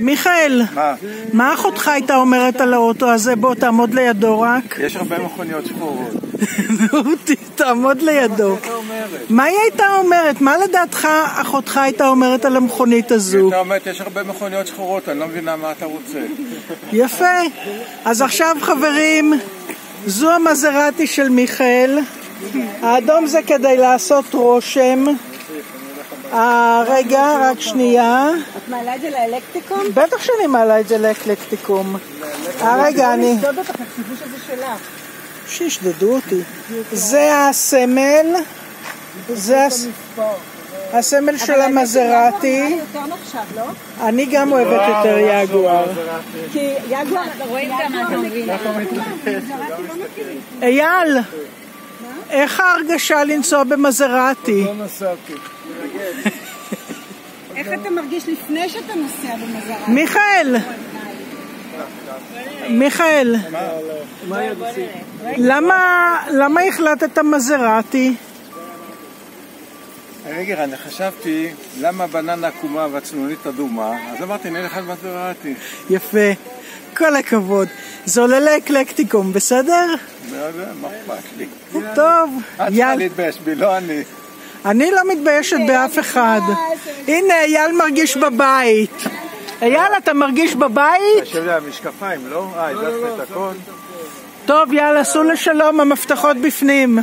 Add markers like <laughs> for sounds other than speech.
מיכאל, מה? מה אחותך הייתה אומרת על האוטו הזה? בוא, תעמוד לידו רק. יש הרבה מכוניות שחורות. <laughs> נו, תעמוד לידו. מה היא הייתה אומרת? מה לדעתך אחותך הייתה אומרת על המכונית הזו? אתה אומרת, יש הרבה מכוניות שחורות, אני לא מבינה מה אתה רוצה. יפה. אז עכשיו חברים, זו המזרטי של מיכאל. האדום זה כדי לעשות רושם. אה, רגע, רק שנייה. את מעלה את זה לאלקטיקום? בטח שאני מעלה את זה לאקלקטיקום. אה, רגע, אני... שישדדו אותי. זה הסמל. זה הס... הסמל של המזרטי. לא? אני גם אוהבת יותר יגואר. כי יגואר... רואים כמה אתה מבין. אייל, איך ההרגשה לנסוע במזרטי? לא נסעתי. <laughs> איך אתה מרגיש לפני שאתה נוסע במזרה? מיכאל! מיכאל, למה, למה החלטת מזרטי? רגע, אני חשבתי, למה בננה עקומה והצנונית אדומה? אז אמרתי, נלך על מזרעתי. יפה, כל הכבוד. זה עולה לאקלקטיקום, בסדר? מה אכפת לי? טוב, את צריכה יאללה. להתבייש בי, לא אני. אני לא מתביישת באף אחד. הנה, אייל מרגיש בבית. אייל, אתה מרגיש בבית? יושב לי המשקפיים, לא? אה, הדלקת את הכל? טוב, יאללה, סעו לשלום, המפתחות בפנים.